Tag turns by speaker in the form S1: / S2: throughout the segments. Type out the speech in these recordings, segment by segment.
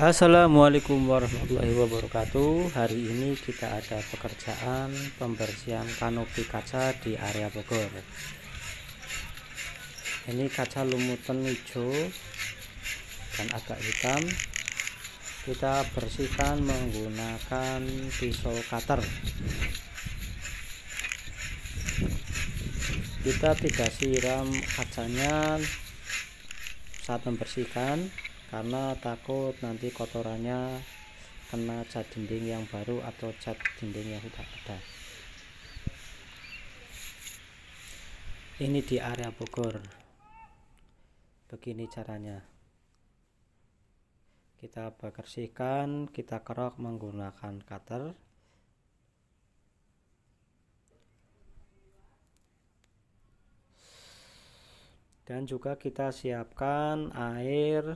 S1: Assalamualaikum warahmatullahi wabarakatuh. Hari ini kita ada pekerjaan pembersihan kanopi kaca di area Bogor. Ini kaca lumutan hijau dan agak hitam. Kita bersihkan menggunakan pisau cutter. Kita tidak siram kacanya. Saat membersihkan karena takut nanti kotorannya kena cat dinding yang baru atau cat dinding yang sudah ada. Ini di area Bogor. Begini caranya. Kita bersihkan kita kerok menggunakan cutter. Dan juga kita siapkan air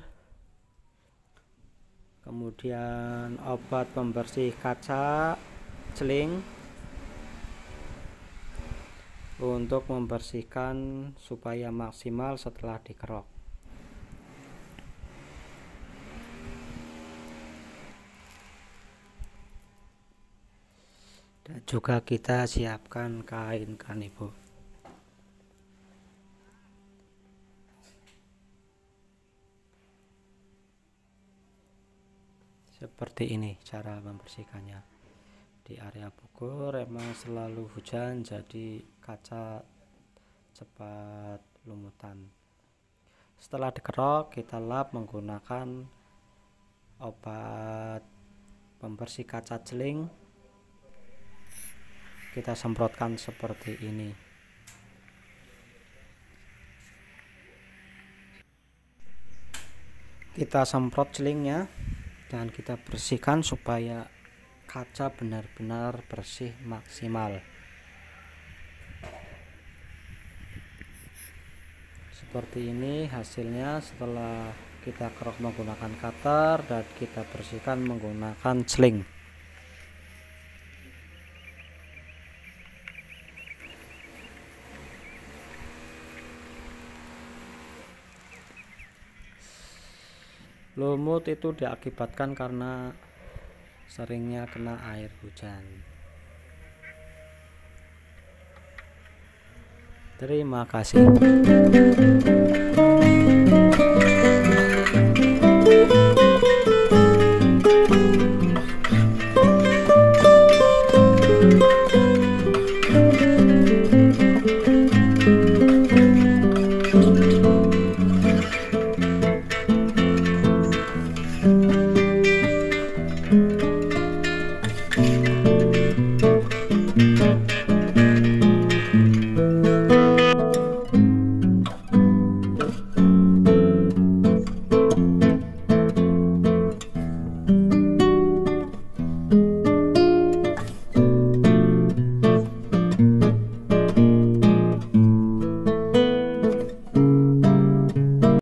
S1: kemudian obat pembersih kaca celing untuk membersihkan supaya maksimal setelah dikerok. Dan juga kita siapkan kain kanibo seperti ini cara membersihkannya. Di area Bogor emang selalu hujan jadi kaca cepat lumutan. Setelah dikerok kita lap menggunakan obat pembersih kaca celing. Kita semprotkan seperti ini. Kita semprot celingnya dan kita bersihkan supaya kaca benar-benar bersih maksimal. Seperti ini hasilnya setelah kita kerok menggunakan cutter dan kita bersihkan menggunakan sling lumut itu diakibatkan karena seringnya kena air hujan. Terima kasih